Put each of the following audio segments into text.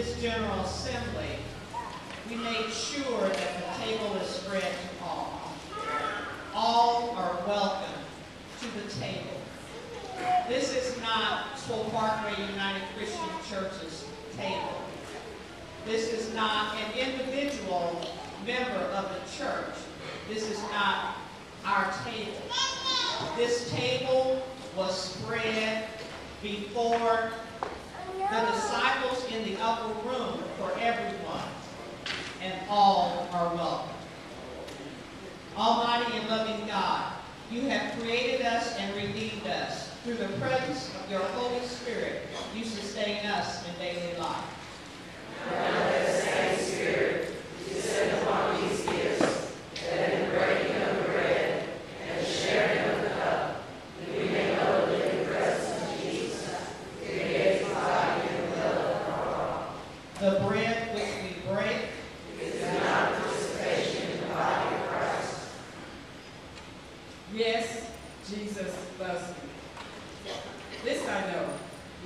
this General Assembly, we made sure that the table is spread to all. All are welcome to the table. This is not Swope Parkway United Christian Church's table. This is not an individual member of the church. This is not our table. This table was spread before the disciples in the upper room for everyone, and all are welcome. Almighty and loving God, you have created us and redeemed us. Through the presence of your Holy Spirit, you sustain us in daily life. The bread which we break Yes, Jesus loves me. This I know,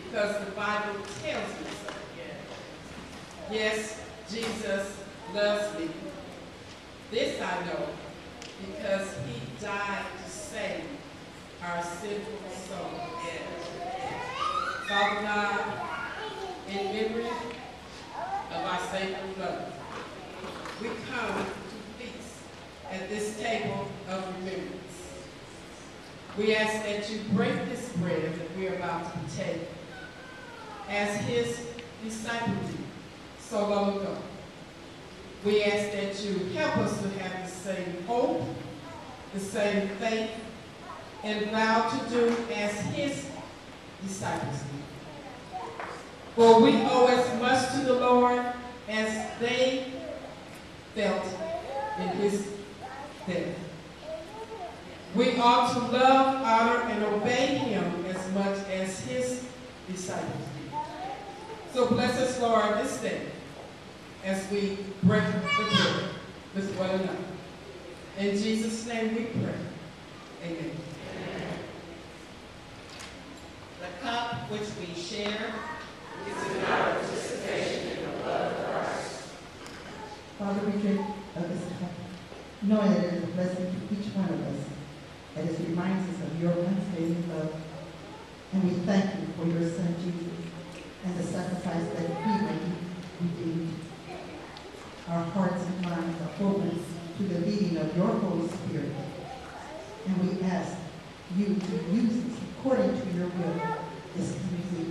because the Bible tells me so. Yes, Jesus loves me. This I know, because he died to save our sinful soul. Father God, in memory of our sacred love, we come to feast at this table of remembrance. We ask that you break this bread that we're about to take as his disciple did so long ago. We ask that you help us to have the same hope, the same faith, and vow to do as his disciples did. For we owe as much to the Lord as they felt in his death. We ought to love, honor, and obey him as much as his disciples did. So bless us, Lord, this day as we break the bread with one another. In Jesus' name we pray. Amen. The cup which we share is in our participation in the blood of Christ. Father, we drink of this cup, knowing that it is a blessing to each one of us, that it reminds us of your unfailing love. And we thank you for your son Jesus and the sacrifice that he made redeemed. Our hearts and minds are open to the leading of your Holy Spirit. And we ask you to use us according to your will this day.